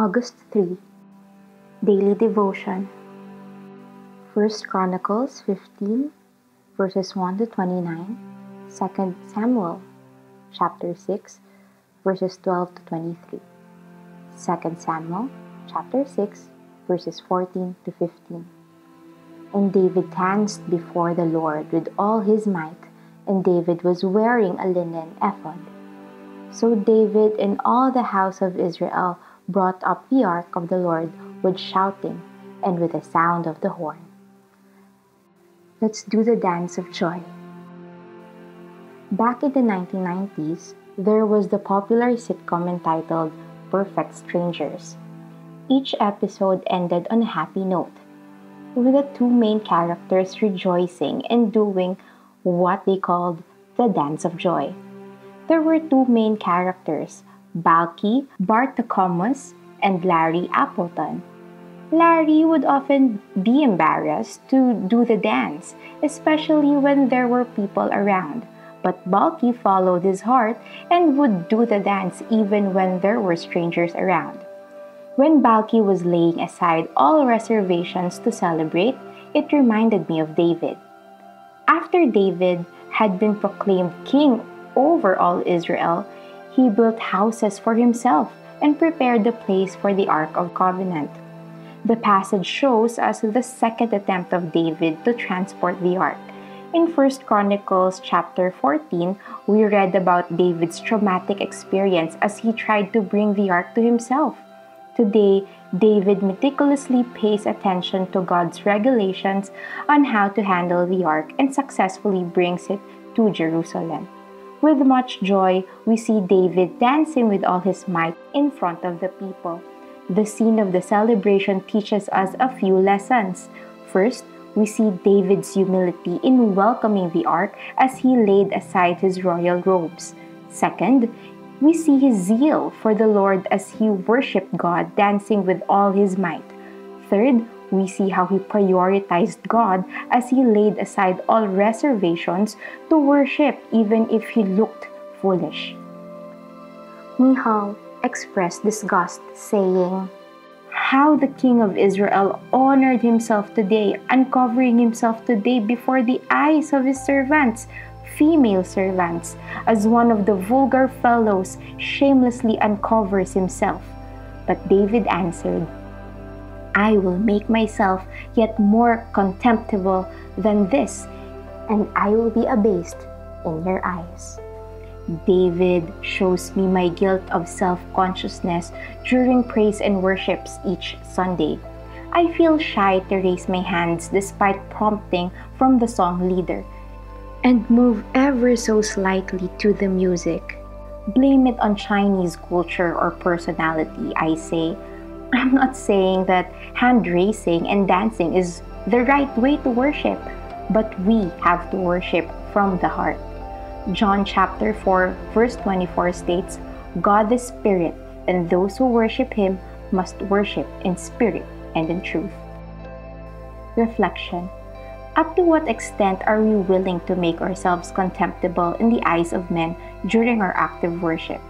August 3 Daily Devotion. 1 Chronicles 15 verses 1 to 29 2 Samuel chapter 6 verses 12 to 23 2 Samuel chapter 6 verses 14 to 15 And David danced before the Lord with all his might and David was wearing a linen ephod. So David and all the house of Israel brought up the ark of the Lord with shouting and with the sound of the horn. Let's do the dance of joy. Back in the 1990s, there was the popular sitcom entitled Perfect Strangers. Each episode ended on a happy note, with the two main characters rejoicing and doing what they called the dance of joy. There were two main characters Balki Bartokomous and Larry Appleton. Larry would often be embarrassed to do the dance, especially when there were people around. But Balki followed his heart and would do the dance even when there were strangers around. When Balki was laying aside all reservations to celebrate, it reminded me of David. After David had been proclaimed king over all Israel, he built houses for himself and prepared the place for the Ark of Covenant. The passage shows us the second attempt of David to transport the ark. In 1 Chronicles chapter 14, we read about David's traumatic experience as he tried to bring the ark to himself. Today, David meticulously pays attention to God's regulations on how to handle the ark and successfully brings it to Jerusalem. With much joy, we see David dancing with all his might in front of the people. The scene of the celebration teaches us a few lessons. First, we see David's humility in welcoming the ark as he laid aside his royal robes. Second, we see his zeal for the Lord as he worshiped God, dancing with all his might. Third, we see how he prioritized God as he laid aside all reservations to worship even if he looked foolish. Michal expressed disgust, saying, How the king of Israel honored himself today, uncovering himself today before the eyes of his servants, female servants, as one of the vulgar fellows shamelessly uncovers himself. But David answered, I will make myself yet more contemptible than this, and I will be abased in your eyes. David shows me my guilt of self consciousness during praise and worships each Sunday. I feel shy to raise my hands despite prompting from the song leader and move ever so slightly to the music. Blame it on Chinese culture or personality, I say, I'm not saying that hand raising and dancing is the right way to worship, but we have to worship from the heart. John chapter 4, verse 24 states, God is spirit, and those who worship him must worship in spirit and in truth. Reflection Up to what extent are we willing to make ourselves contemptible in the eyes of men during our active worship?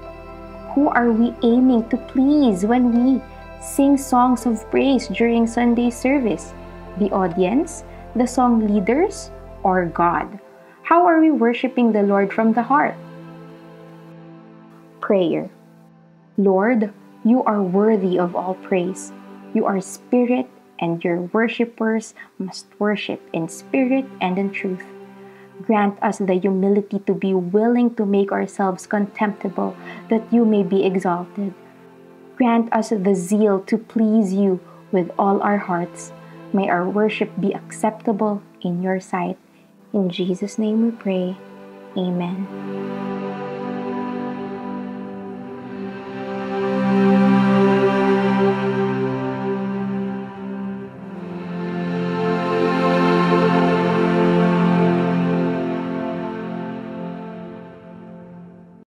Who are we aiming to please when we sing songs of praise during Sunday service? The audience, the song leaders, or God? How are we worshiping the Lord from the heart? Prayer Lord, you are worthy of all praise. You are spirit, and your worshippers must worship in spirit and in truth. Grant us the humility to be willing to make ourselves contemptible, that you may be exalted. Grant us the zeal to please you with all our hearts. May our worship be acceptable in your sight. In Jesus' name we pray. Amen.